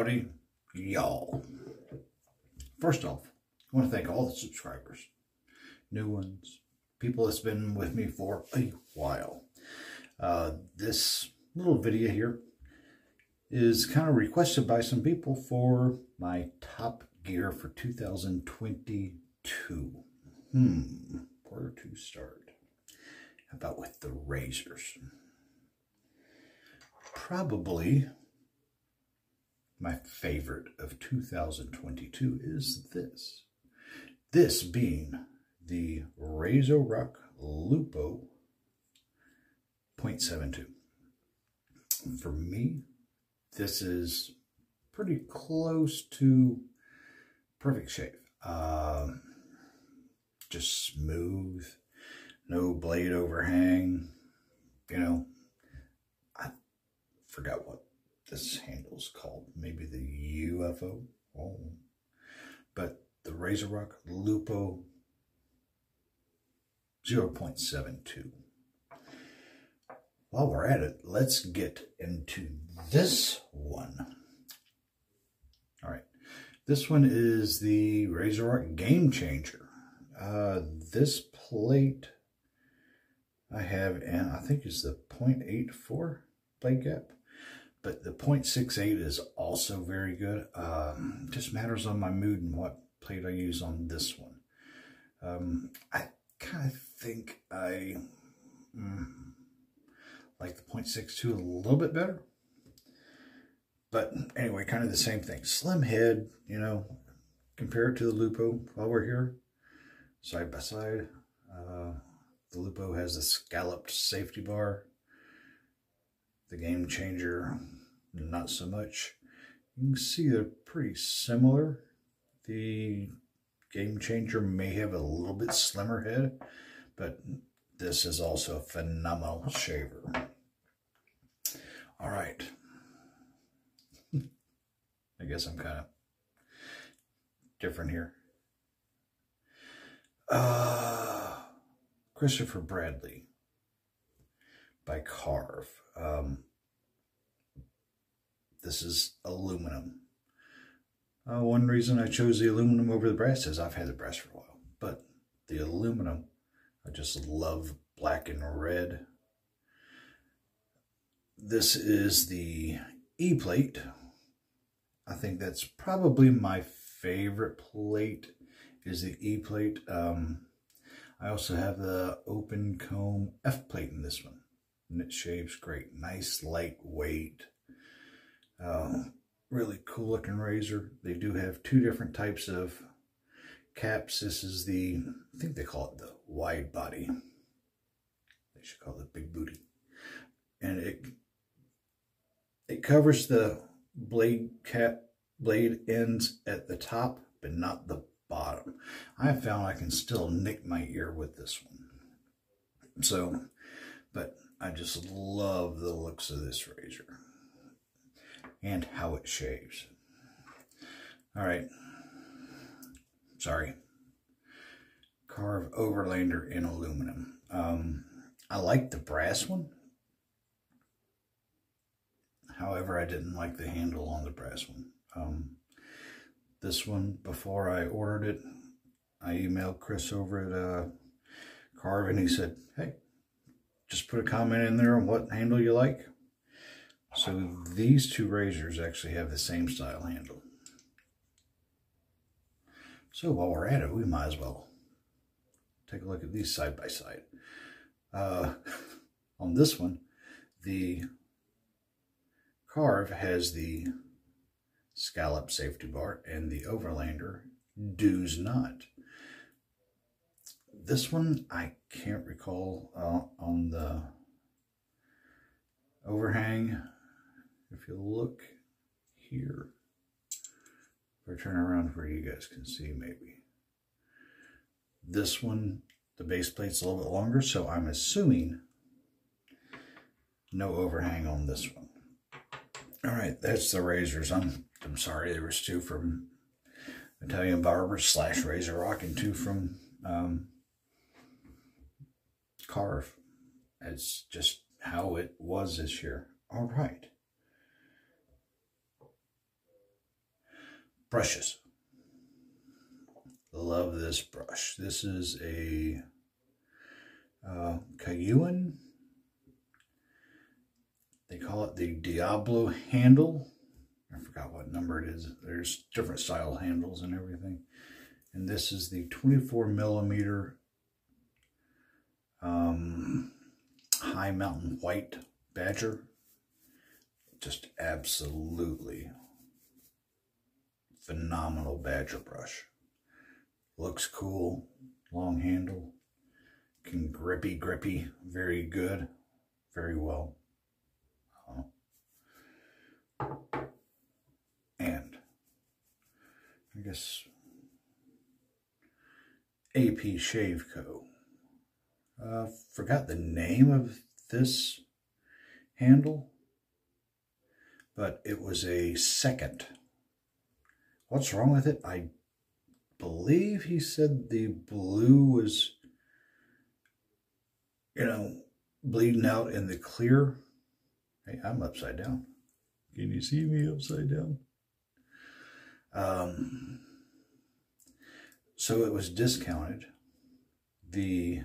Howdy, y'all. First off, I want to thank all the subscribers, new ones, people that's been with me for a while. Uh, this little video here is kind of requested by some people for my top gear for 2022. Hmm, where to start? How about with the razors? Probably my favorite of 2022 is this. This being the RazoRock Lupo 0.72. For me, this is pretty close to perfect shave. Um, just smooth, no blade overhang. You know, I forgot what this handle's called. Maybe the UFO. Oh. But the RazoRock Lupo 0.72. While we're at it, let's get into this one. All right. This one is the RazoRock Game Changer. Uh, this plate I have, and I think is the 0.84 blade gap. But the 0.68 is also very good. Um, just matters on my mood and what plate I use on this one. Um, I kind of think I mm, like the 0.62 a little bit better. But anyway, kind of the same thing. Slim head, you know, compare it to the Lupo while we're here, side by side. Uh, the Lupo has the scalloped safety bar. The Game Changer, not so much. You can see they're pretty similar. The Game Changer may have a little bit slimmer head, but this is also a phenomenal shaver. All right. I guess I'm kind of different here. Uh, Christopher Bradley by Karve. Um, this is aluminum. Uh, one reason I chose the aluminum over the brass is I've had the brass for a while, but the aluminum, I just love black and red. This is the E-plate. I think that's probably my favorite plate is the E-plate. Um, I also have the open comb F-plate in this one and it shaves great. Nice, lightweight, uh, really cool looking razor. They do have two different types of caps. This is the, I think they call it the wide body. They should call it big booty. And it it covers the blade cap blade ends at the top, but not the bottom. I found I can still nick my ear with this one. So, but I just love the looks of this razor and how it shaves. All right. Sorry. Karve Overlander in aluminum. Um, I like the brass one. However, I didn't like the handle on the brass one. Um, this one, before I ordered it, I emailed Chris over at uh, Karve and he said, hey, just put a comment in there on what handle you like. So these two razors actually have the same style handle. So while we're at it, we might as well take a look at these side by side. Uh, on this one, the Karve has the scallop safety bar and the Overlander does not. This one, I can't recall uh, on the overhang. If you look here, if I turn around where you guys can see maybe. This one, the base plate's a little bit longer, so I'm assuming no overhang on this one. All right, that's the razors. I'm I'm sorry, there was two from Italian Barber slash RazoRock and two from um, Karve. It's just how it was this year. All right. brushes. Love this brush. This is a uh, Cayuen. They call it the Diablo handle. I forgot what number it is. There's different style handles and everything. And this is the 24 millimeter um, High Mountain White Badger. Just absolutely phenomenal badger brush. Looks cool, long handle, can grippy, grippy, very good, very well. Uh, and I guess AP Shave Co. Uh, forgot the name of this handle, but it was a second. What's wrong with it? I believe he said the blue was, you know, bleeding out in the clear. Hey, I'm upside down. Can you see me upside down? Um, so it was discounted. The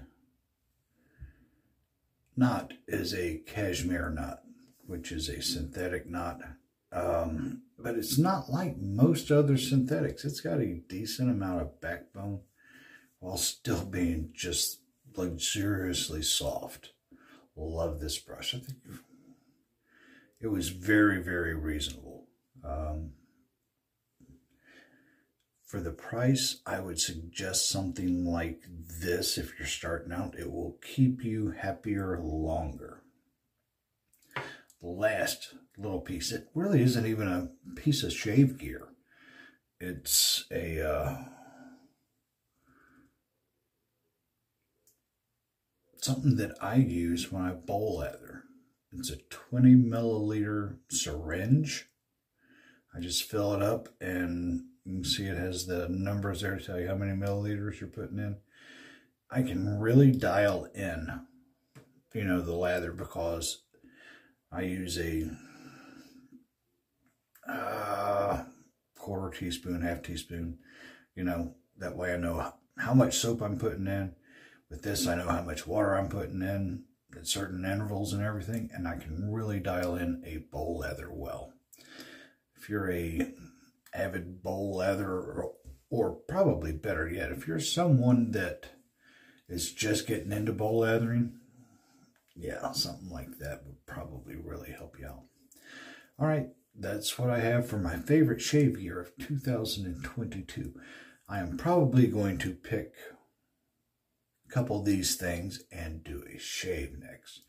knot is a cashmere knot, which is a synthetic knot. Um, but it's not like most other synthetics. It's got a decent amount of backbone while still being just luxuriously soft. Love this brush. I think it was very, very reasonable. Um, for the price, I would suggest something like this if you're starting out. It will keep you happier longer. The last little piece, it really isn't even a piece of shave gear. It's a... Uh, something that I use when I bowl leather. It's a 20 milliliter syringe. I just fill it up and you can see it has the numbers there to tell you how many milliliters you're putting in. I can really dial in, you know, the lather because I use a uh, quarter teaspoon, half teaspoon, you know, that way I know how much soap I'm putting in. With this, I know how much water I'm putting in at certain intervals and everything, and I can really dial in a bowl lather well. If you're a avid bowl lather, or, or probably better yet, if you're someone that is just getting into bowl lathering, yeah, something like that would probably really help you out. All right, that's what I have for my favorite shave gear of 2022. I am probably going to pick a couple of these things and do a shave next.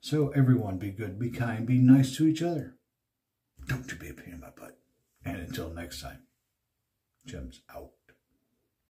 So everyone be good, be kind, be nice to each other. Don't you be a pain in my butt. And until next time, Jim's out.